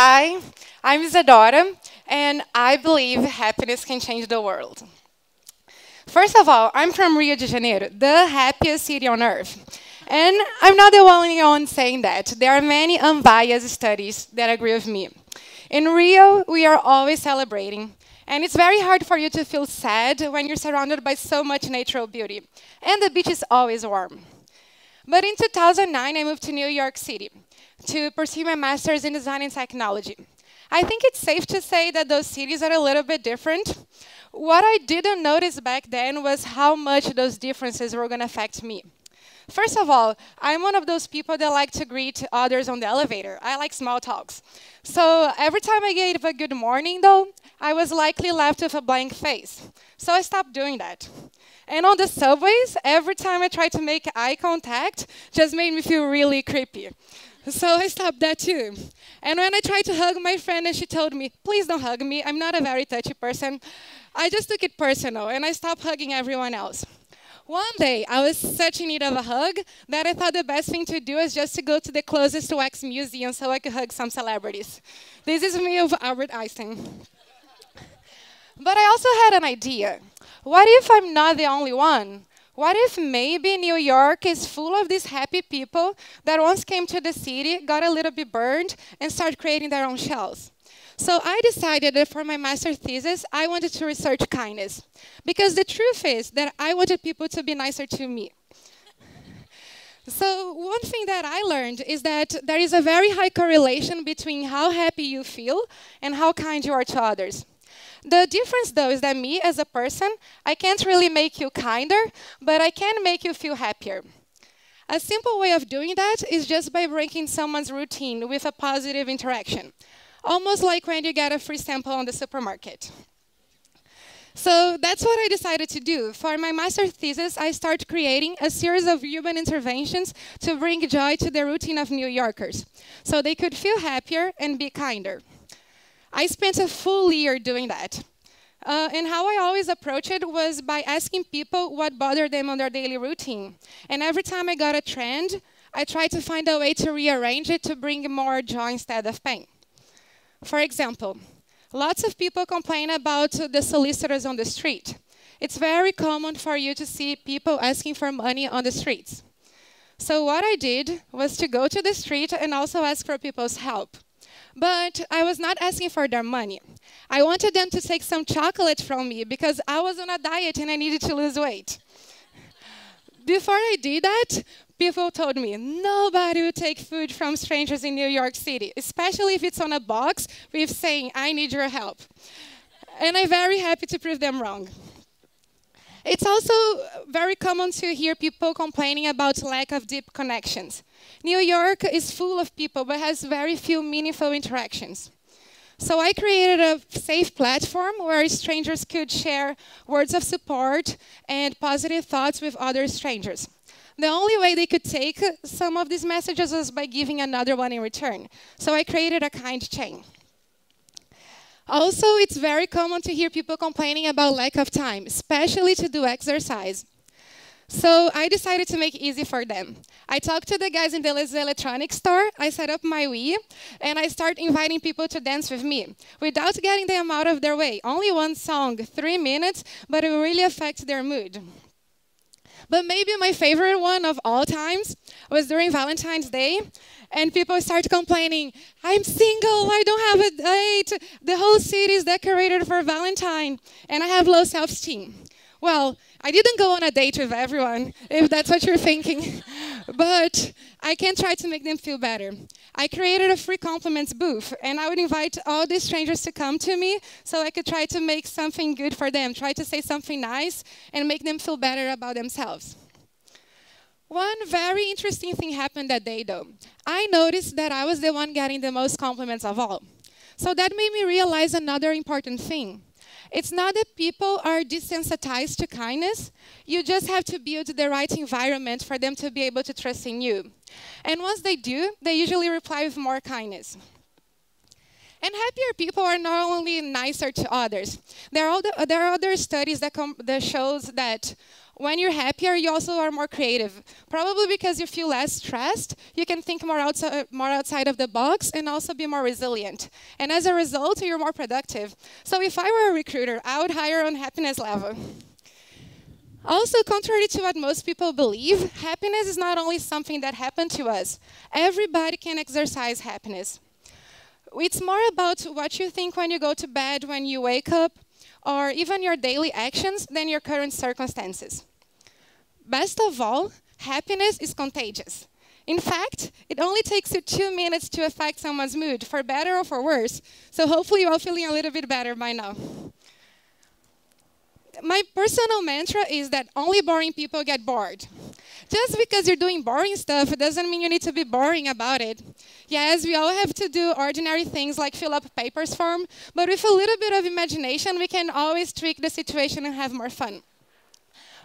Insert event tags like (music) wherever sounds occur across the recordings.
Hi, I'm Isadora, and I believe happiness can change the world. First of all, I'm from Rio de Janeiro, the happiest city on earth. And I'm not the only one saying that. There are many unbiased studies that agree with me. In Rio, we are always celebrating. And it's very hard for you to feel sad when you're surrounded by so much natural beauty. And the beach is always warm. But in 2009, I moved to New York City to pursue my master's in design and technology. I think it's safe to say that those cities are a little bit different. What I didn't notice back then was how much those differences were going to affect me. First of all, I'm one of those people that like to greet others on the elevator. I like small talks. So every time I gave a good morning, though, I was likely left with a blank face. So I stopped doing that. And on the subways, every time I tried to make eye contact, just made me feel really creepy. So I stopped that too. And when I tried to hug my friend and she told me, please don't hug me, I'm not a very touchy person, I just took it personal and I stopped hugging everyone else. One day, I was such in need of a hug that I thought the best thing to do was just to go to the closest wax museum so I could hug some celebrities. This is me of Albert Einstein. But I also had an idea. What if I'm not the only one? What if maybe New York is full of these happy people that once came to the city, got a little bit burned, and started creating their own shells? So I decided that for my master's thesis, I wanted to research kindness. Because the truth is that I wanted people to be nicer to me. So one thing that I learned is that there is a very high correlation between how happy you feel and how kind you are to others. The difference, though, is that me as a person, I can't really make you kinder, but I can make you feel happier. A simple way of doing that is just by breaking someone's routine with a positive interaction almost like when you get a free sample on the supermarket. So that's what I decided to do. For my master's thesis, I started creating a series of urban interventions to bring joy to the routine of New Yorkers, so they could feel happier and be kinder. I spent a full year doing that. Uh, and how I always approached it was by asking people what bothered them on their daily routine. And every time I got a trend, I tried to find a way to rearrange it to bring more joy instead of pain. For example, lots of people complain about the solicitors on the street. It's very common for you to see people asking for money on the streets. So what I did was to go to the street and also ask for people's help. But I was not asking for their money. I wanted them to take some chocolate from me because I was on a diet and I needed to lose weight. Before I did that, people told me nobody would take food from strangers in New York City, especially if it's on a box with saying, I need your help. And I'm very happy to prove them wrong. It's also very common to hear people complaining about lack of deep connections. New York is full of people, but has very few meaningful interactions. So I created a safe platform where strangers could share words of support and positive thoughts with other strangers. The only way they could take some of these messages was by giving another one in return. So I created a kind chain. Also, it's very common to hear people complaining about lack of time, especially to do exercise. So I decided to make it easy for them. I talked to the guys in the electronics store, I set up my Wii, and I started inviting people to dance with me without getting them out of their way. Only one song, three minutes, but it really affects their mood. But maybe my favorite one of all times was during Valentine's Day, and people start complaining, I'm single, I don't have a date, the whole city is decorated for Valentine, and I have low self esteem. Well, I didn't go on a date with everyone, if that's what you're thinking, (laughs) but I can try to make them feel better. I created a free compliments booth, and I would invite all these strangers to come to me so I could try to make something good for them, try to say something nice, and make them feel better about themselves. One very interesting thing happened that day, though. I noticed that I was the one getting the most compliments of all. So that made me realize another important thing. It's not that people are desensitized to kindness. You just have to build the right environment for them to be able to trust in you. And once they do, they usually reply with more kindness. And happier people are not only nicer to others. There are, other, there are other studies that, that shows that When you're happier, you also are more creative. Probably because you feel less stressed, you can think more outside, more outside of the box and also be more resilient. And as a result, you're more productive. So if I were a recruiter, I would hire on happiness level. Also, contrary to what most people believe, happiness is not only something that happened to us. Everybody can exercise happiness. It's more about what you think when you go to bed, when you wake up, or even your daily actions than your current circumstances. Best of all, happiness is contagious. In fact, it only takes you two minutes to affect someone's mood, for better or for worse. So hopefully you're all feeling a little bit better by now my personal mantra is that only boring people get bored. Just because you're doing boring stuff doesn't mean you need to be boring about it. Yes, we all have to do ordinary things like fill up papers form, but with a little bit of imagination, we can always tweak the situation and have more fun.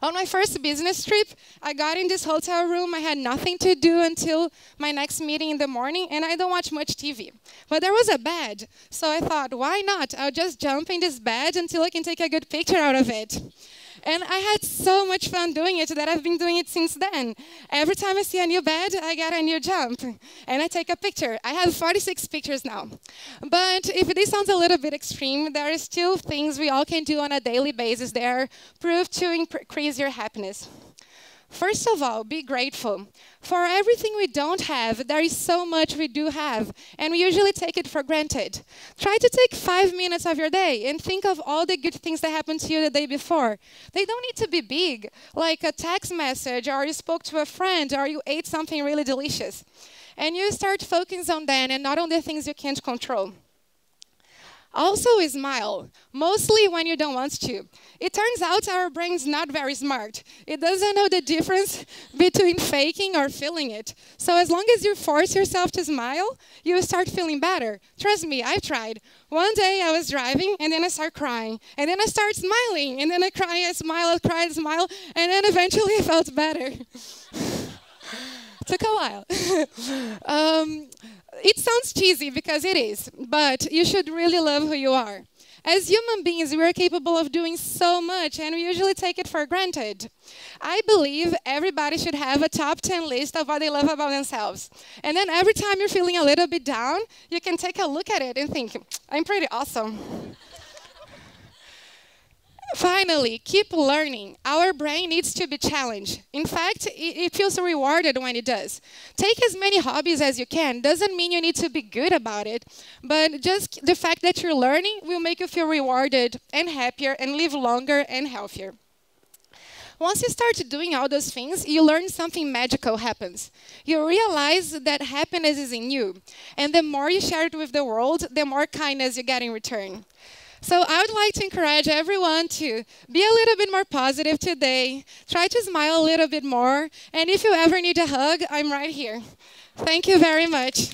On my first business trip, I got in this hotel room. I had nothing to do until my next meeting in the morning, and I don't watch much TV. But there was a bed, so I thought, why not? I'll just jump in this bed until I can take a good picture out of it. And I had so much fun doing it that I've been doing it since then. Every time I see a new bed, I get a new jump and I take a picture. I have 46 pictures now. But if this sounds a little bit extreme, there are still things we all can do on a daily basis that are proof to increase your happiness. First of all, be grateful. For everything we don't have, there is so much we do have, and we usually take it for granted. Try to take five minutes of your day and think of all the good things that happened to you the day before. They don't need to be big, like a text message, or you spoke to a friend, or you ate something really delicious. And you start focusing on that and not on the things you can't control. Also, smile, mostly when you don't want to. It turns out our brain's not very smart. It doesn't know the difference between faking or feeling it. So, as long as you force yourself to smile, you start feeling better. Trust me, I've tried. One day I was driving and then I start crying. And then I start smiling. And then I cry, I smile, I cry, I smile. And then eventually (laughs) I felt better. (laughs) Took a while. (laughs) um, it sounds cheesy because it is, but you should really love who you are. As human beings, we are capable of doing so much, and we usually take it for granted. I believe everybody should have a top 10 list of what they love about themselves. And then every time you're feeling a little bit down, you can take a look at it and think, I'm pretty awesome. Finally, keep learning. Our brain needs to be challenged. In fact, it, feels rewarded when it does. Take as many hobbies as you can. Doesn't mean you need to be good about it, but just the fact that you're learning will make you feel rewarded and happier and live longer and healthier. Once you start doing all those things, you learn something magical happens. You realize that happiness is in you. And the more you share it with the world, the more kindness you get in return. So I would like to encourage everyone to be a little bit more positive today. Try to smile a little bit more. And if you ever need a hug, I'm right here. Thank you very much.